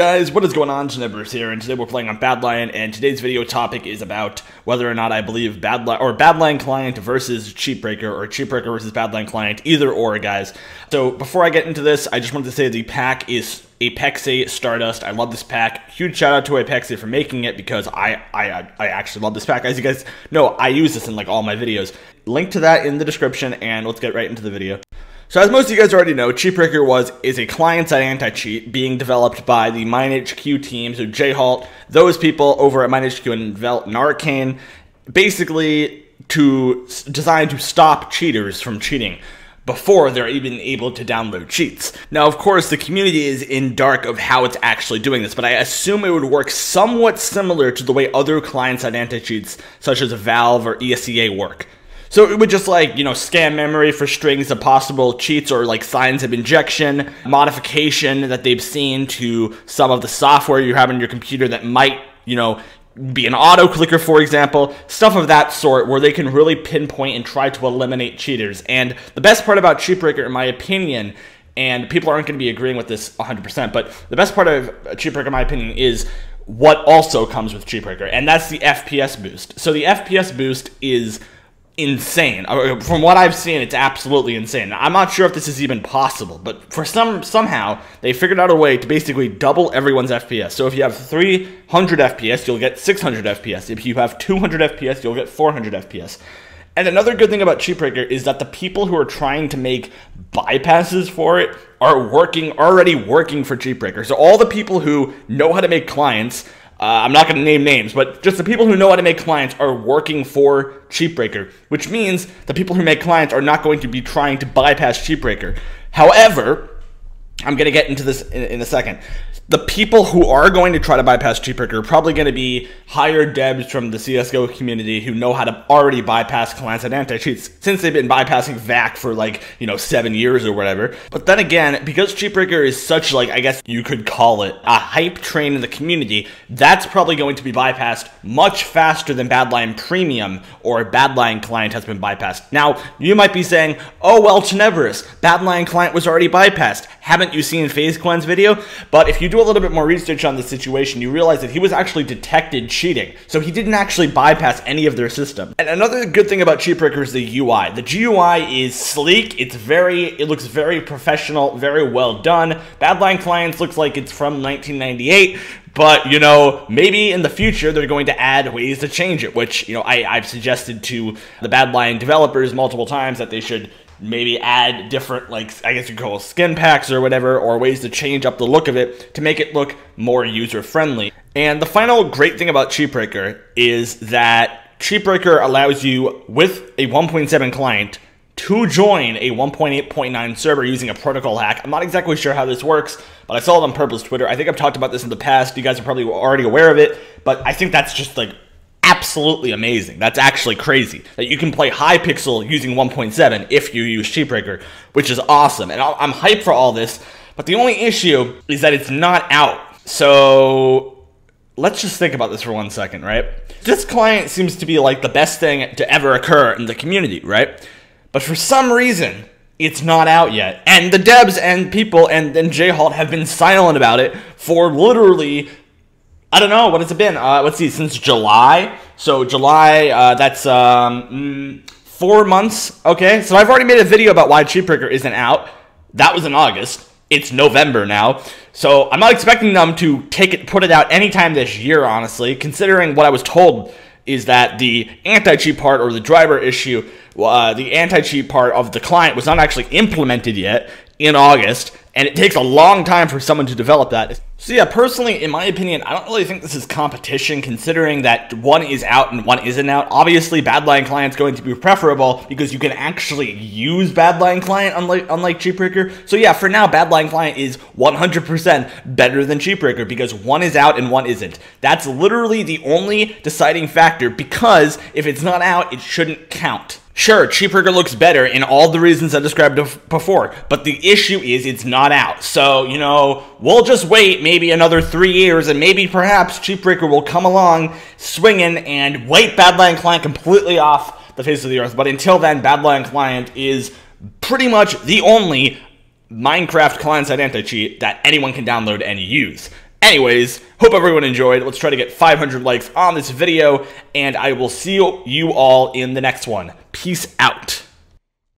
Guys, what is going on? Tenebrous here, and today we're playing on Badlion, and today's video topic is about whether or not I believe Badlion or Badlion Client versus Cheatbreaker, or Cheatbreaker versus Badlion Client, either or, guys. So before I get into this, I just wanted to say the pack is Apexe Stardust. I love this pack. Huge shout out to Apexe for making it because I, I uh, I actually love this pack. As you guys know, I use this in like all my videos. Link to that in the description, and let's get right into the video. So as most of you guys already know, Cheatbreaker was is a client-side anti-cheat being developed by the MineHQ team, so J-Halt, those people over at MineHQ and Velt and Arcane, basically to designed to stop cheaters from cheating before they're even able to download cheats. Now, of course, the community is in dark of how it's actually doing this, but I assume it would work somewhat similar to the way other client-side anti-cheats, such as Valve or ESEA, work. So it would just like, you know, scan memory for strings of possible cheats or like signs of injection, modification that they've seen to some of the software you have on your computer that might, you know, be an auto clicker, for example, stuff of that sort, where they can really pinpoint and try to eliminate cheaters. And the best part about Cheatbreaker, in my opinion, and people aren't going to be agreeing with this 100%, but the best part of Cheatbreaker, in my opinion, is what also comes with Cheatbreaker, and that's the FPS boost. So the FPS boost is insane. Uh, from what I've seen, it's absolutely insane. I'm not sure if this is even possible, but for some somehow they figured out a way to basically double everyone's FPS. So if you have 300 FPS, you'll get 600 FPS. If you have 200 FPS, you'll get 400 FPS. And another good thing about Cheatbreaker is that the people who are trying to make bypasses for it are working already working for Cheatbreaker. So all the people who know how to make clients uh, I'm not going to name names, but just the people who know how to make clients are working for Cheatbreaker, which means the people who make clients are not going to be trying to bypass Cheatbreaker. However, I'm going to get into this in, in a second the people who are going to try to bypass Cheatbreaker are probably going to be higher devs from the CSGO community who know how to already bypass clients and anti-cheats since they've been bypassing VAC for like, you know, seven years or whatever. But then again, because Cheatbreaker is such like, I guess you could call it a hype train in the community, that's probably going to be bypassed much faster than Badlion Premium or Badlion Client has been bypassed. Now, you might be saying, oh well, Tenebrous, Badlion Client was already bypassed. Haven't you seen FaZe Clan's video? But if you do a little bit more research on the situation, you realize that he was actually detected cheating. So he didn't actually bypass any of their system. And another good thing about Cheatbreaker is the UI. The GUI is sleek. It's very, it looks very professional, very well done. Badlion Clients looks like it's from 1998. But, you know, maybe in the future they're going to add ways to change it, which, you know, I, I've suggested to the Bad Badlion developers multiple times that they should maybe add different, like, I guess you call it skin packs or whatever, or ways to change up the look of it to make it look more user friendly. And the final great thing about Cheatbreaker is that Cheatbreaker allows you, with a 1.7 client, to join a 1.8.9 server using a protocol hack. I'm not exactly sure how this works, but I saw it on Purple's Twitter. I think I've talked about this in the past. You guys are probably already aware of it, but I think that's just like absolutely amazing. That's actually crazy that you can play Hypixel using 1.7 if you use Cheatbreaker, which is awesome. And I'm hyped for all this, but the only issue is that it's not out. So let's just think about this for one second, right? This client seems to be like the best thing to ever occur in the community, right? But for some reason, it's not out yet. And the devs and people and, and J-Halt have been silent about it for literally I don't know. What has it been? Uh, let's see, since July. So July, uh, that's um, mm, four months. Okay, so I've already made a video about why Cheatbreaker isn't out. That was in August. It's November now. So I'm not expecting them to take it, put it out anytime this year, honestly, considering what I was told is that the anti-cheat part or the driver issue, uh, the anti-cheat part of the client was not actually implemented yet in August, and it takes a long time for someone to develop that. So yeah, personally, in my opinion, I don't really think this is competition considering that one is out and one isn't out. Obviously, Badlion Client's going to be preferable because you can actually use Badlion Client unlike, unlike Cheatbreaker. So yeah, for now, Badlion Client is 100% better than Cheatbreaker because one is out and one isn't. That's literally the only deciding factor because if it's not out, it shouldn't count. Sure, Cheap Cheatbreaker looks better in all the reasons I described before, but the issue is it's not out. So, you know, we'll just wait maybe another three years and maybe perhaps Cheap Cheatbreaker will come along swinging and wipe Badlion Client completely off the face of the earth. But until then, Badlion Client is pretty much the only Minecraft client-side anti-cheat that anyone can download and use. Anyways, hope everyone enjoyed. Let's try to get 500 likes on this video, and I will see you all in the next one. Peace out.